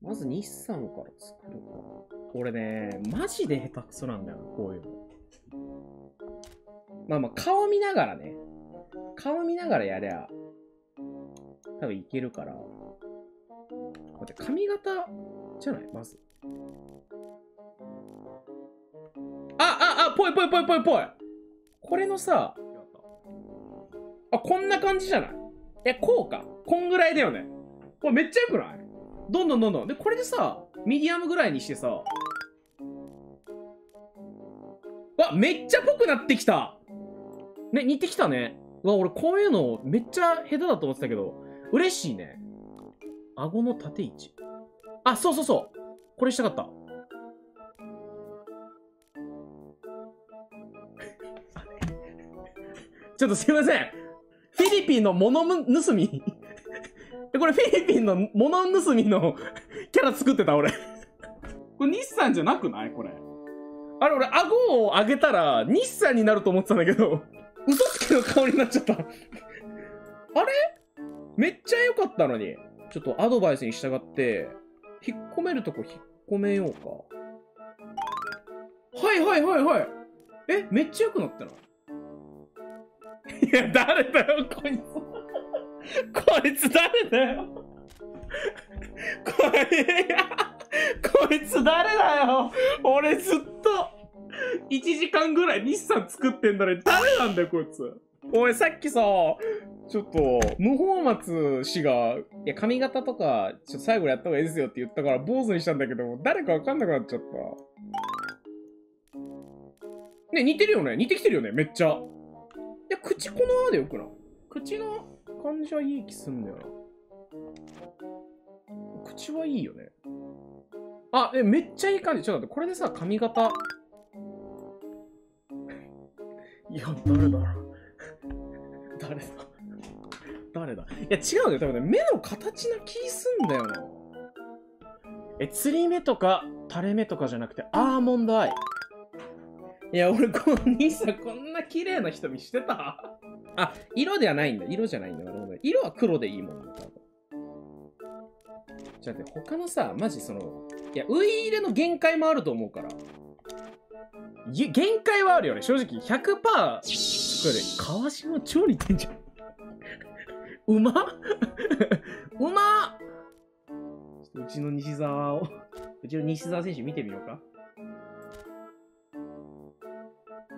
まず日産から作るか。俺ね、マジで下手くそなんだよ、こういうの。まあまあ、顔見ながらね。顔見ながらやりゃ、多分いけるから。待って、髪型じゃない？まず。あ、あ、あ、ぽいぽいぽいぽいぽい。これのさ、あ、こんな感じじゃない？え、こうか。こんぐらいだよね。これめっちゃよくない？どんどんどんどん。で、これでさ、ミディアムぐらいにしてさ、わ、めっちゃぽくなってきたね、似てきたね。わ、俺こういうのめっちゃ下手だと思ってたけど、嬉しいね。顎の縦位置。あ、そうそうそう。これしたかった。ちょっとすいません。フィリピンの物盗みこれフィリピンの物盗みの キャラ作ってた俺これ日産じゃなくない？これ。あれ俺顎を上げたら日産になると思ってたんだけど、嘘つきの顔になっちゃった。あれ？めっちゃ良かったのに。ちょっとアドバイスに従って、引っ込めるとこ引っ込めようか。はいはいはいはい。え、めっちゃ良くなったな。いや、誰だよ、こいつ。こいつ誰だよ。こい、こいつ誰だよ。俺ずっと、1時間ぐらい日産作ってんだね。誰なんだよ、こいつ。おい、さっきさ、ちょっと、無法松氏が、いや、髪型とか、ちょ最後やった方がいいですよって言ったから、坊主にしたんだけど、誰かわかんなくなっちゃった。ね、似てるよね似てきてるよねめっちゃ。いや、口このまでよくない？口の感じはいい気すんだよな。口はいいよね。あ、え、めっちゃいい感じ。ちょっと待って、これでさ、髪型。いや、誰だろう。誰だ？誰だ？いや、違うんだよ。多分ね、目の形な気すんだよな。え、釣り目とか、垂れ目とかじゃなくて、アーモンドアイ。いや、俺、この兄さん、こんな綺麗な瞳してた？あ、色ではないんだ。色じゃないんだ。なるほど。色は黒でいいもんだ、多分。じゃあ、他のさ、マジその、いや、ウイ入れの限界もあると思うから。限界はあるよね。正直、100%作る。川島超似てんじゃん。うまうまうちの西沢を、うちの西沢選手見てみようか。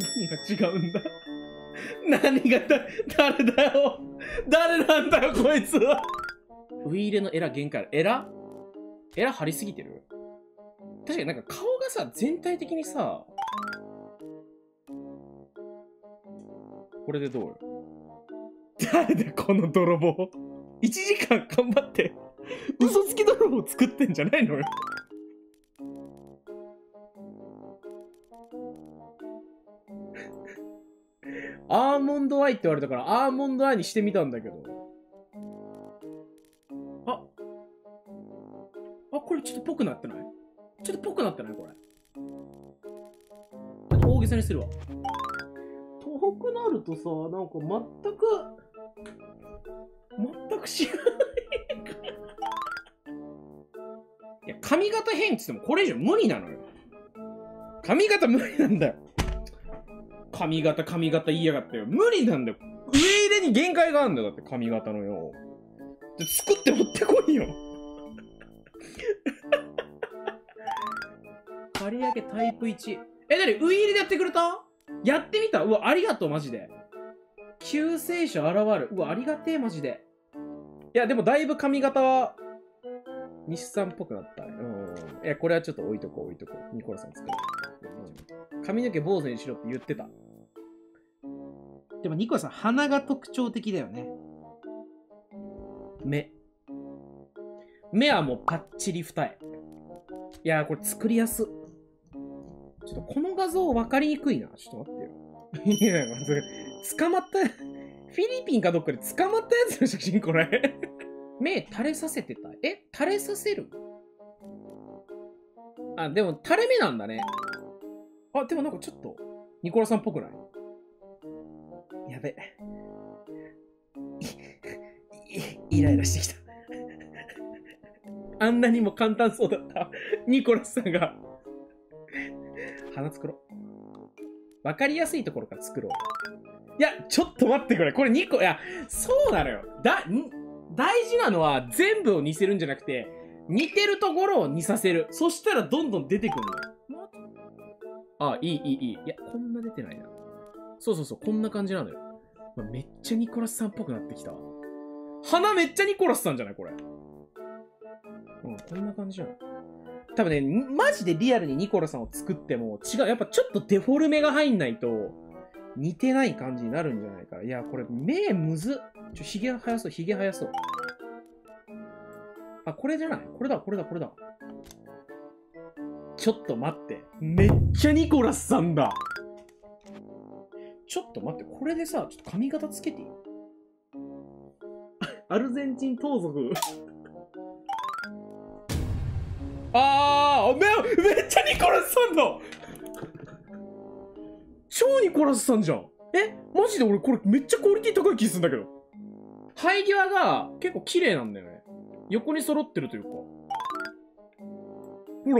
何が違うんだ？何がだ、誰だよ？誰なんだよ、こいつは？ウイイレのエラ限界。エラ？エラ張りすぎてる？確かになんか顔がさ、全体的にさ、これでどう？よ誰だこの泥棒 ?1 時間頑張って嘘つき泥棒作ってんじゃないのよ。ンドアイって言われたからアーモンドアイにしてみたんだけど。あ。あ、これちょっとぽくなってない？ちょっとぽくなってない？これ。大げさにするわ。遠くなるとさ、なんか全く、全く知らないいや、髪型変っつってもこれ以上無理なのよ。髪型無理なんだよ。髪型、髪型言いやがってよ。無理なんだよ。上入れに限界があるんだよ。だって髪型のよ。作って持ってこいよ。刈り上げタイプ1。え、なにウイ入れでやってくれた？やってみた？うわ、ありがとう、マジで。救世主現る。うわ、ありがてえ、マジで。いや、でもだいぶ髪型は、西さんっぽくなった。うん。いや、これはちょっと置いとこう、置いとこう。ニコラさん作る。髪の毛坊主にしろって言ってた。でもニコラさん、鼻が特徴的だよね。目。目はもうパッチリ二重。いやこれ作りやす。ちょっとこの画像分かりにくいな。ちょっと待ってよ。いや、まず、捕まった、フィリピンかどっかで捕まったやつの写真これ目垂れさせてた。え垂れさせる？あ、でも垂れ目なんだね。あ、でもなんかちょっと、ニコラさんっぽくない？やべ。イライラしてきたあんなにも簡単そうだったニコラスさんが。花作ろう。わかりやすいところから作ろう。いや、ちょっと待ってくれ。これ2個、いや、そうなのよ。だ、大事なのは全部を似せるんじゃなくて、似てるところを似させる。そしたらどんどん出てくるのよ。あ、いい、いい、いい。いや、こんな出てないな。そうそうそう、こんな感じなのよ。まめっちゃニコラスさんっぽくなってきた。鼻めっちゃニコラスさんじゃないこれ。うん、こんな感じじゃない多分ね、マジでリアルにニコラさんを作っても違う。やっぱちょっとデフォルメが入んないと、似てない感じになるんじゃないか。いや、これ、目むずっ。ちょ、髭生やそう、髭生やそう。あ、これじゃない？これだ、これだ、これだ。ちょっと待って。めっちゃニコラスさんだ。ちょっと待って、これでさ、ちょっと髪型つけていい？アルゼンチン盗賊あーめ、めっちゃニコラスさんだ超ニコラスさんじゃんえマジで俺これめっちゃクオリティ高い気するんだけど。生え際が結構綺麗なんだよね。横に揃ってるというか。ほら。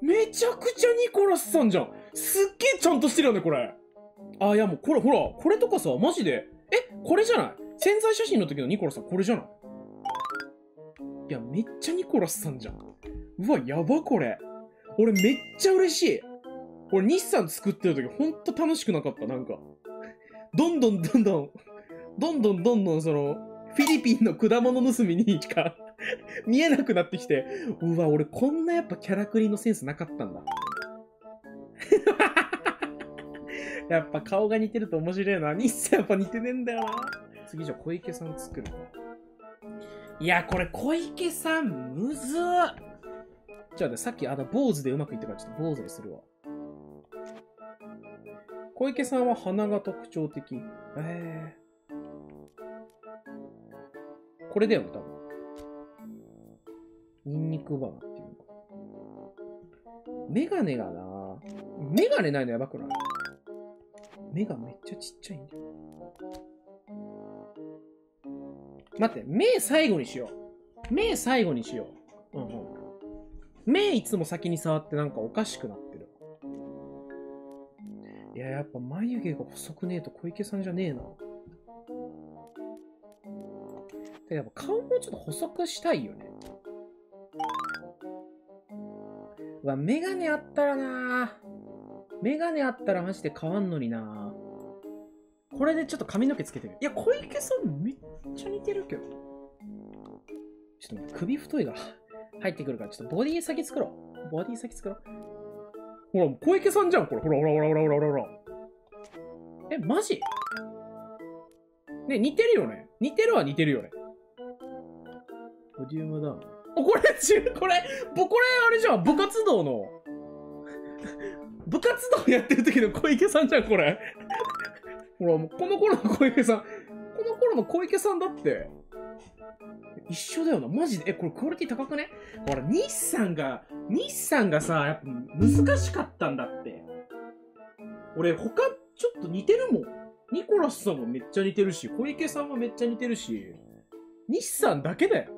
めちゃくちゃニコラスさんじゃん。すっげえちゃんとしてるよね、これ。あ、いやもうこれ、ほら、これとかさ、マジで。え、これじゃない？潜在写真の時のニコラさん、これじゃない？いや、めっちゃニコラスさんじゃん。うわ、やば、これ。俺めっちゃ嬉しい。俺、日産作ってる時、ほんと楽しくなかった、なんか。どんどんどんどん、どんどんどんどん、その、フィリピンの果物盗みにしか見えなくなってきて、うわ、俺こんなやっぱキャラクリのセンスなかったんだ。やっぱ顔が似てると面白いな。日産やっぱ似てねえんだよな。次じゃあ小池さん作る。いや、これ小池さん、むずっ。じゃあね、さっきあの坊主でうまくいったからちょっと坊主にするわ。小池さんは鼻が特徴的。えー、これだよね、多分。ニンニクバーっていうの。メガネがなメガネないのやばくない？目がめっちゃちっちゃいんだよ。待って、目最後にしよう。目最後にしよう。うんうん。目いつも先に触ってなんかおかしくなってる。いや、やっぱ眉毛が細くねえと小池さんじゃねえな。でやっぱ顔もちょっと細くしたいよね。うわ、メガネあったらなメガネあったらマジで変わんのになこれでちょっと髪の毛つけてる。いや、小池さんめっちゃ似てるけど。ちょっと待って、首太いが入ってくるから、ちょっとボディ先作ろう。ボディ先作ろう。ほら、小池さんじゃん、これ。ほらほらほらほらほらほらほら。え、マジ？ね、似てるよね。似てるは似てるよね。ボデュームダウン。お、これ、これ、ぼ、これ、あれじゃん、部活動の、部活動やってる時の小池さんじゃん、これ。ほら、もうこの頃の小池さん、この頃の小池さんだって、一緒だよな。マジで？え、これクオリティ高くね？ほら、日産が、日産がさ、やっぱ難しかったんだって。俺、他、ちょっと似てるもん。ニコラスさんもめっちゃ似てるし、小池さんもめっちゃ似てるし、日産だけだよ。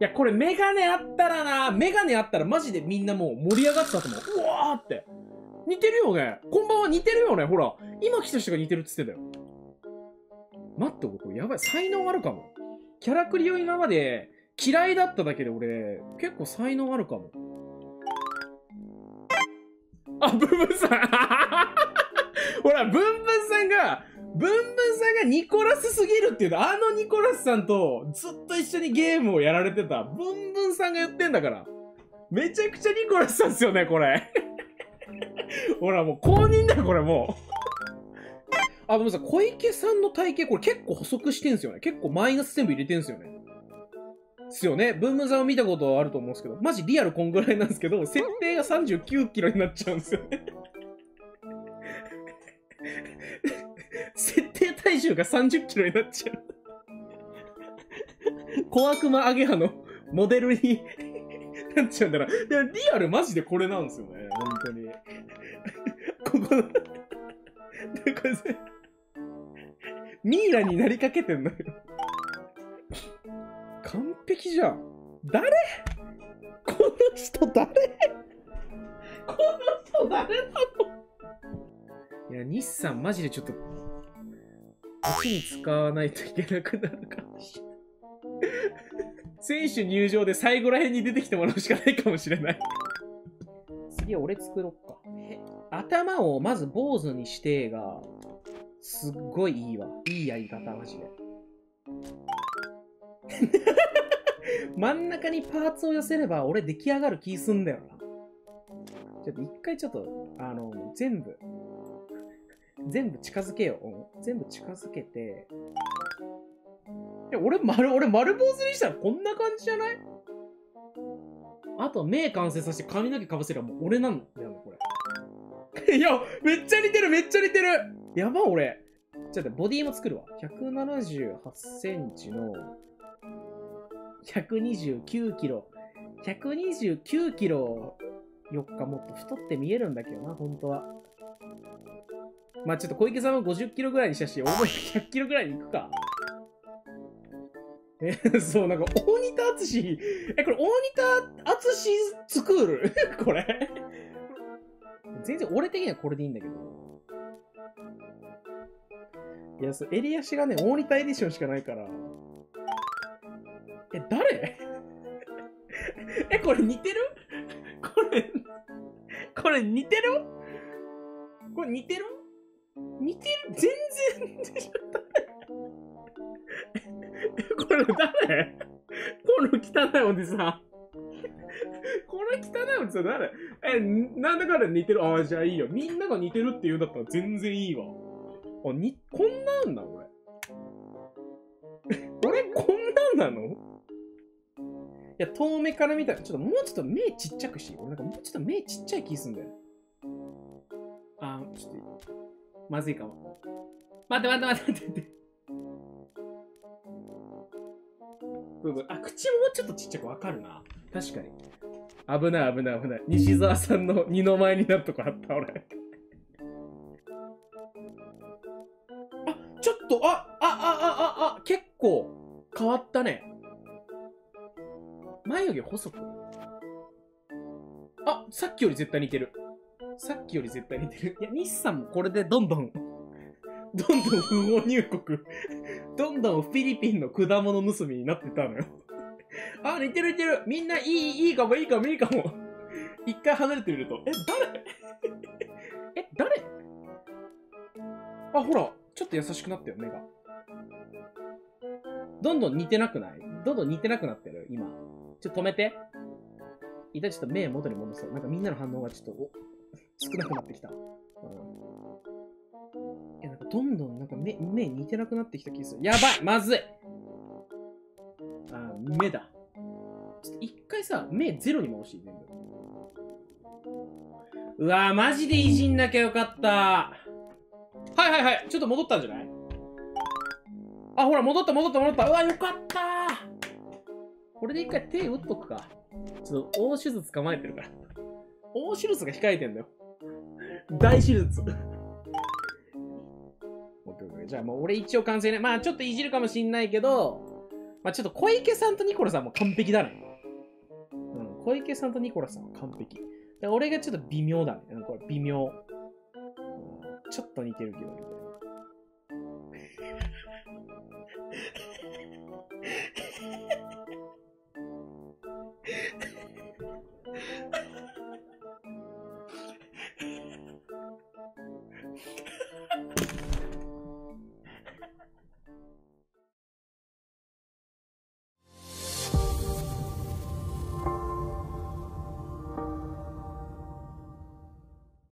いや、これメガネあったらな、メガネあったらマジでみんなもう盛り上がったと思う。うわーって。似てるよね。こんばんは似てるよね。ほら。今来た人が似てるって言ってたよ。待って、これやばい。才能あるかも。キャラクリを今まで嫌いだっただけで俺、結構才能あるかも。あ、ブンブンさん ほら、ブンブンさんが、ブンブンさんがニコラスすぎるっていうの、あのニコラスさんとずっと一緒にゲームをやられてた、ブンブンさんが言ってんだから。めちゃくちゃニコラスさんっすよね、これ。ほら、もう公認だよ、これもう。あ、でもさい、小池さんの体型、これ結構細くしてんすよね。結構マイナス全部入れてんすよね。すよね。ブンブンさんを見たことあると思うんですけど、マジリアルこんぐらいなんですけど、設定が39キロになっちゃうんですよね。設定体重が30キロになっちゃう。小悪魔アゲハのモデルになっちゃうんだな。いや、リアルマジでこれなんですよね。本当に。ここので、これミイラになりかけてんのよ。じゃん。誰？この人誰？この人誰なの？いや、日産マジでちょっと、こっちに使わないといけなくなるかもしれない。選手入場で最後ら辺に出てきてもらうしかないかもしれない。次は俺作ろっか。頭をまず坊主にしてが、すっごいいいわ。いいやり方、マジで。真ん中にパーツを寄せれば俺出来上がる気すんだよな。ちょっと一回ちょっと、あの、全部、全部近づけよ。全部近づけて。いや、俺丸、俺丸坊主にしたらこんな感じじゃない？あと目完成させて髪の毛かぶせればもう俺なんだよ、これ。いや、めっちゃ似てるめっちゃ似てるやば、俺。ちょっとボディも作るわ。178センチの129キロ。129キロ4日もっと太って見えるんだけどな、本当は。まあちょっと小池さんは50キロぐらいにしたし、俺も100キロぐらいに行くか。え、そう、なんか、大仁田淳え、これ、大仁田淳スクール？これ。全然俺的にはこれでいいんだけど。いや、そう、襟足がね、大仁田エディションしかないから。え、誰？え、これ似てる？これ、これ似てる？これ似てる？似てる？全然、これ誰？この汚いおじさん。この汚いおじさん誰？え、なんだから似てる？ああ、じゃあいいよ。みんなが似てるって言うんだったら全然いいわ。あ、に、こんなんだ、俺。俺、こんなんなの？いや、遠目から見たら、ちょっともうちょっと目ちっちゃくし。俺なんかもうちょっと目ちっちゃい気すんだよ。あー、ちょっといい、まずいかも。待って待って待って待って。ブブあ、口もちょっとちっちゃくわかるな。確かに。危ない危ない危ない。西澤さんの二の前になるとこあった、俺。あ、ちょっと、あ、あ、あ、あ、あ、あ、結構変わったね。眉毛細く。あ、さっきより絶対似てる。さっきより絶対似てる。いや、日産もこれでどんどん、どんどん不法入国、どんどんフィリピンの果物盗みになってたのよ。あ、似てる似てる。みんないい、いいかもいいかもいいかも。一回離れてみると、え、誰？え、誰？あ、ほら、ちょっと優しくなったよ、目が。どんどん似てなくない？どんどん似てなくなってる、今。ちょっと止めて。一旦ちょっと目元に戻そう。なんかみんなの反応がちょっと、お、少なくなってきた。うん。いや、なんかどんどんなんか目、目似てなくなってきた気がする。やばいまずいあ、目だ。ちょっと一回さ、目ゼロに戻していい？全部。うわぁ、マジでいじんなきゃよかった。はいはいはい。ちょっと戻ったんじゃない？あ、ほら、戻った戻った戻った。うわ、よかったこれで一回手打っとくか。ちょっと大手術構えてるから。大手術が控えてんだよ。大手術。じゃあもう俺一応完成ね。まあちょっといじるかもしんないけど、まあちょっと小池さんとニコラさんも完璧だね。うん、小池さんとニコラさんは完璧。で俺がちょっと微妙だね。うんこれ微妙。ちょっと似てるけど、みたいな。